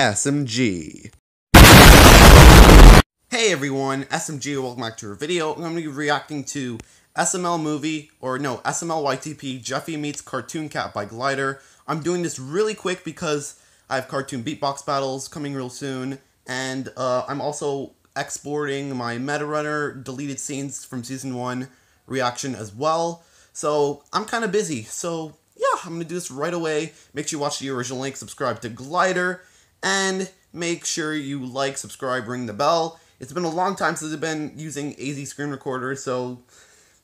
SMG. Hey everyone, SMG, welcome back to our video. I'm going to be reacting to SML movie, or no, SML YTP, Jeffy Meets Cartoon Cat by Glider. I'm doing this really quick because I have cartoon beatbox battles coming real soon, and uh, I'm also exporting my Meta Runner deleted scenes from season 1 reaction as well. So I'm kind of busy, so yeah, I'm going to do this right away. Make sure you watch the original link, subscribe to Glider, and make sure you like, subscribe, ring the bell. It's been a long time since I've been using AZ Screen Recorder, so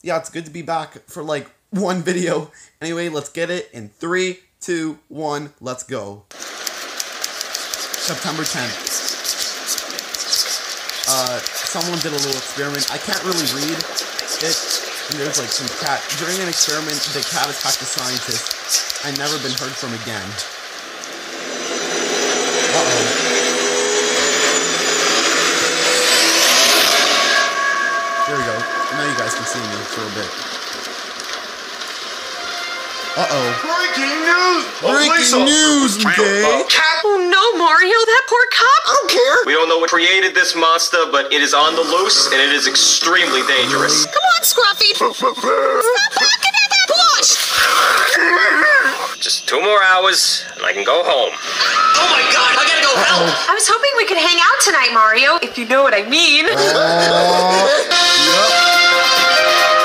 yeah, it's good to be back for like one video. Anyway, let's get it in three, two, one, let's go. September 10th. Uh, someone did a little experiment. I can't really read it. And there's like some cat. During an experiment, the cat attacked a scientist and never been heard from again. Uh oh. There we go. Now you guys can see me for a bit. Uh-oh. Breaking news! Breaking news, okay? Oh no, Mario, that poor cop! I don't care! We don't know what created this monster, but it is on the loose and it is extremely dangerous. Come on, Scruffy! Stop barking at that blush! Just two more hours and I can go home. Oh my god, I gotta go help! I was hoping we could hang out tonight, Mario, if you know what I mean.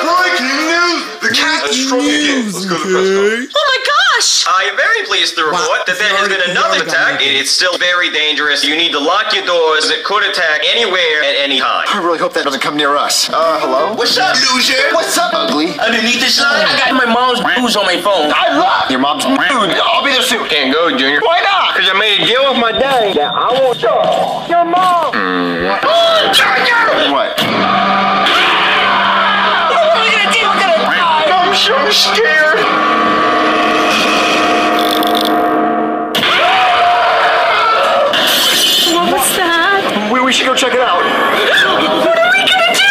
Breaking news! The cat is strong again. Let's go to the press conference. Oh my gosh! I am very pleased to report Wow, that there has been another attack. me. It's still very dangerous. You need to lock your doors. It could attack anywhere at any time. I really hope that doesn't come near us. Uh, hello? What's up, loser? What's up, ugly? Underneath this line, I got my mom's news on my phone. I love your mom's nude. I'll be there soon. Can't go, Junior. Why not? Because I made a with my dad that I won't show your mom. Mm, oh, Junior! What? What are we gonna do? We're gonna die. I'm so scared. What was that? We, we should go check it out. What are we gonna do?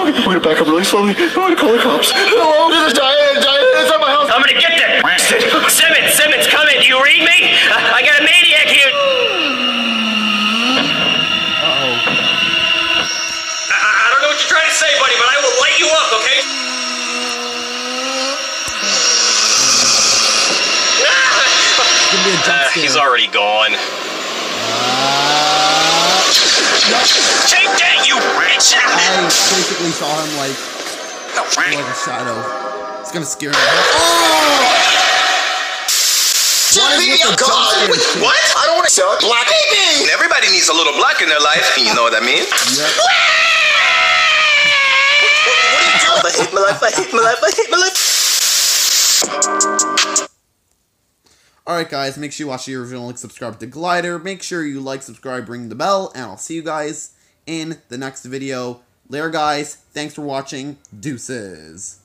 Okay, we're gonna back up really slowly. I'm gonna call the cops. Hello, this is Diane. Diane, it's at my house. I'm gonna get that bastard. Simmons, Simmons, come in. Do you read me? I, I got a maniac here. Uh-oh. I, I don't know what you're trying to say, buddy, but I will light you up, okay? It's gonna be a jump Uh, he's already gone. Take that, you bitch! I basically saw him like like a shadow. It's gonna scare me. Oh! Why is Baby, it I'm the jump gone. scare Wait, shit? What? I don't want to sell it. Black baby. Everybody needs a little black in their life. You know what I mean? Yep. I hate my life. I hate my life. I hate my life. Alright guys, make sure you watch the original like, subscribe to Glider. Make sure you like, subscribe, ring the bell, and I'll see you guys in the next video. Later guys, thanks for watching. Deuces.